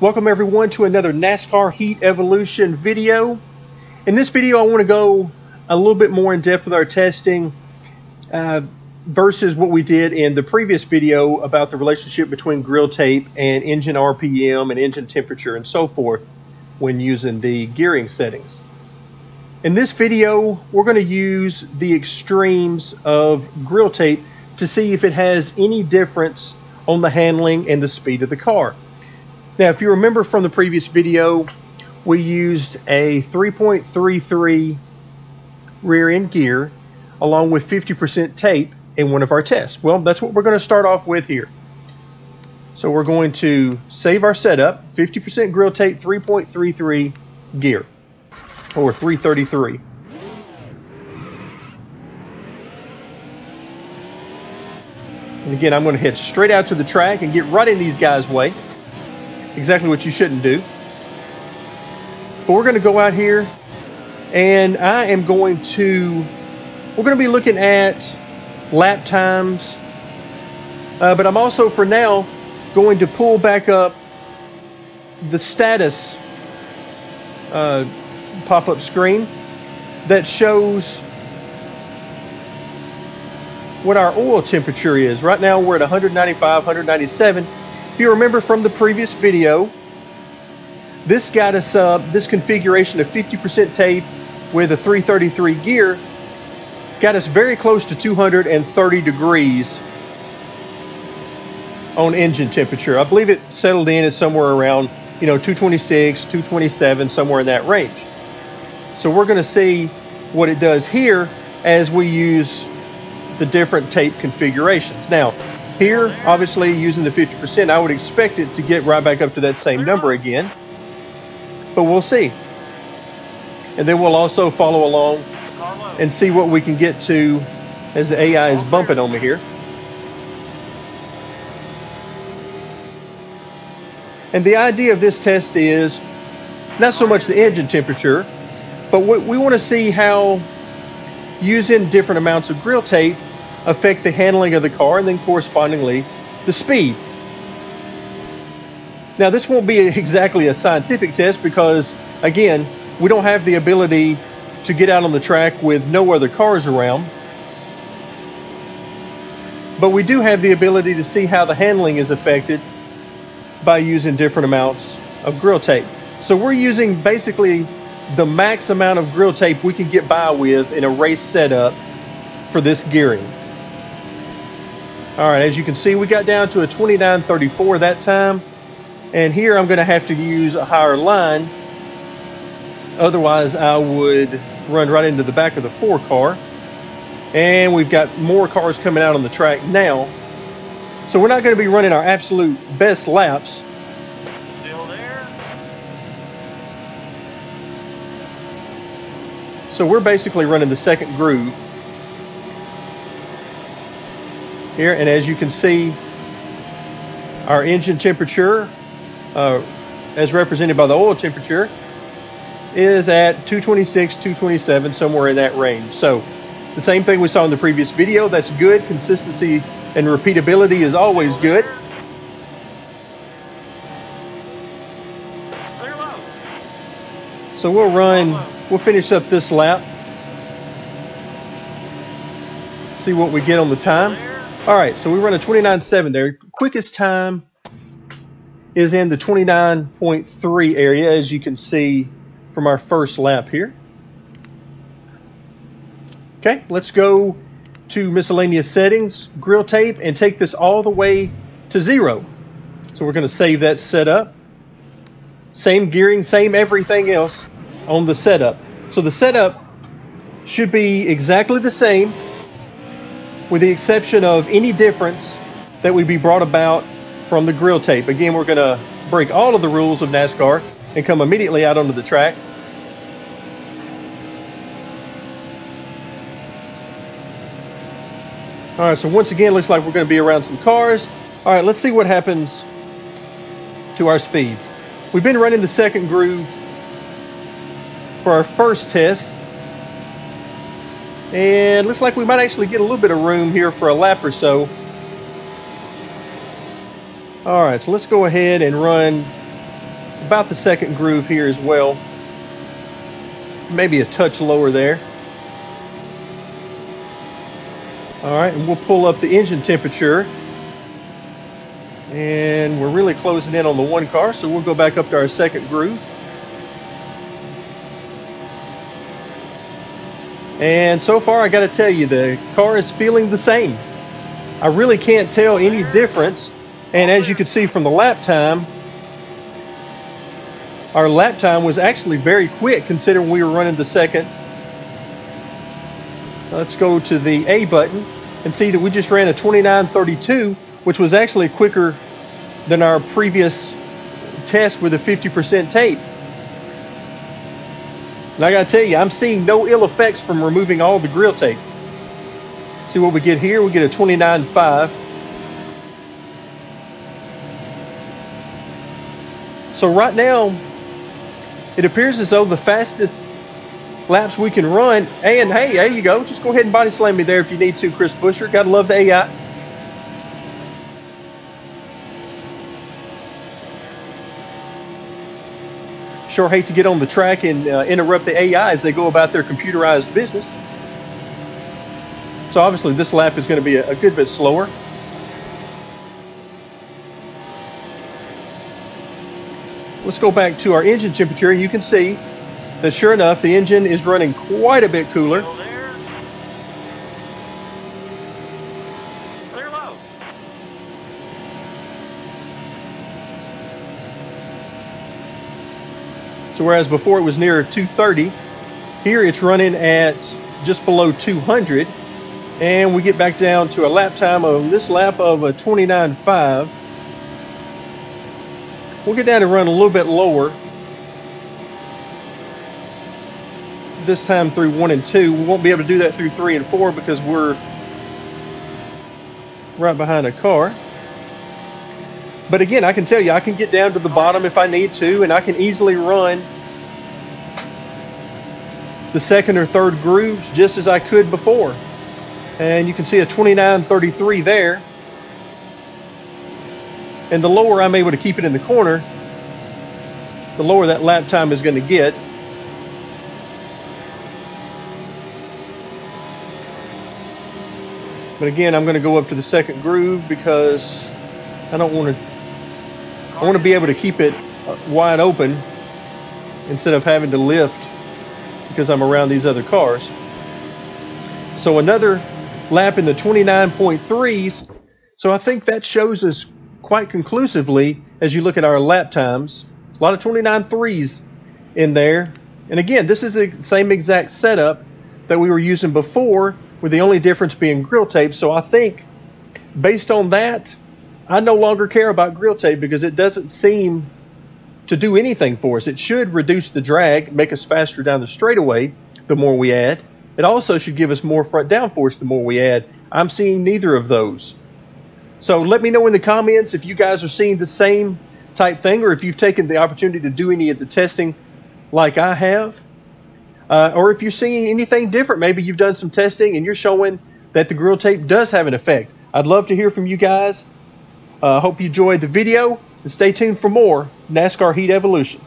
Welcome everyone to another NASCAR Heat Evolution video. In this video I want to go a little bit more in depth with our testing uh, versus what we did in the previous video about the relationship between grill tape and engine RPM and engine temperature and so forth when using the gearing settings. In this video we're going to use the extremes of grill tape to see if it has any difference on the handling and the speed of the car. Now, if you remember from the previous video, we used a 3.33 rear end gear along with 50% tape in one of our tests. Well, that's what we're going to start off with here. So we're going to save our setup, 50% grill tape, 3.33 gear, or 333. And again, I'm going to head straight out to the track and get right in these guys' way exactly what you shouldn't do. But we're going to go out here and I am going to, we're going to be looking at lap times. Uh, but I'm also for now going to pull back up the status uh, pop-up screen that shows what our oil temperature is. Right now we're at 195, 197 if you remember from the previous video, this got us uh, this configuration of 50% tape with a 333 gear got us very close to 230 degrees on engine temperature. I believe it settled in at somewhere around, you know, 226, 227, somewhere in that range. So we're going to see what it does here as we use the different tape configurations. Now, here, obviously, using the 50%, I would expect it to get right back up to that same number again. But we'll see. And then we'll also follow along and see what we can get to as the AI is bumping on me here. And the idea of this test is not so much the engine temperature, but we want to see how using different amounts of grill tape affect the handling of the car and then correspondingly the speed. Now, this won't be exactly a scientific test because, again, we don't have the ability to get out on the track with no other cars around. But we do have the ability to see how the handling is affected by using different amounts of grill tape. So we're using basically the max amount of grill tape we can get by with in a race setup for this gearing. All right, as you can see, we got down to a 29.34 that time. And here I'm going to have to use a higher line. Otherwise, I would run right into the back of the four car. And we've got more cars coming out on the track now. So we're not going to be running our absolute best laps. Still there. So we're basically running the second groove here. And as you can see, our engine temperature, uh, as represented by the oil temperature, is at 226, 227, somewhere in that range. So the same thing we saw in the previous video. That's good. Consistency and repeatability is always good. So we'll run, we'll finish up this lap. See what we get on the time. All right, so we run a 29.7 there. Quickest time is in the 29.3 area, as you can see from our first lap here. Okay, let's go to miscellaneous settings, grill tape, and take this all the way to zero. So we're going to save that setup. Same gearing, same everything else on the setup. So the setup should be exactly the same with the exception of any difference that would be brought about from the grill tape. Again, we're going to break all of the rules of NASCAR and come immediately out onto the track. All right, so once again, looks like we're going to be around some cars. All right, let's see what happens to our speeds. We've been running the second groove for our first test. And looks like we might actually get a little bit of room here for a lap or so. All right, so let's go ahead and run about the second groove here as well. Maybe a touch lower there. All right, and we'll pull up the engine temperature. And we're really closing in on the one car, so we'll go back up to our second groove. And so far, I got to tell you, the car is feeling the same. I really can't tell any difference. And as you can see from the lap time, our lap time was actually very quick considering we were running the second. Let's go to the A button and see that we just ran a 29.32, which was actually quicker than our previous test with a 50% tape. And I got to tell you, I'm seeing no ill effects from removing all the grill tape. See what we get here? We get a 29.5. So right now, it appears as though the fastest laps we can run, and hey, there you go. Just go ahead and body slam me there if you need to, Chris Buescher. Gotta love the AI. Sure hate to get on the track and uh, interrupt the AI as they go about their computerized business. So obviously this lap is going to be a, a good bit slower. Let's go back to our engine temperature. You can see that sure enough, the engine is running quite a bit cooler. So whereas before it was near 230, here it's running at just below 200. And we get back down to a lap time of this lap of a 29.5. We'll get down and run a little bit lower. This time through one and two. We won't be able to do that through three and four because we're right behind a car. But again, I can tell you, I can get down to the bottom if I need to, and I can easily run the second or third grooves just as I could before. And you can see a 29.33 there. And the lower I'm able to keep it in the corner, the lower that lap time is going to get. But again, I'm going to go up to the second groove because I don't want to, I want to be able to keep it uh, wide open instead of having to lift because I'm around these other cars. So another lap in the 29.3s. So I think that shows us quite conclusively as you look at our lap times. A lot of 29 threes in there. And again, this is the same exact setup that we were using before with the only difference being grill tape. So I think based on that, I no longer care about grill tape because it doesn't seem to do anything for us. It should reduce the drag, make us faster down the straightaway the more we add. It also should give us more front downforce the more we add. I'm seeing neither of those. So let me know in the comments if you guys are seeing the same type thing or if you've taken the opportunity to do any of the testing like I have. Uh, or if you're seeing anything different, maybe you've done some testing and you're showing that the grill tape does have an effect. I'd love to hear from you guys. I uh, hope you enjoyed the video and stay tuned for more NASCAR Heat Evolution.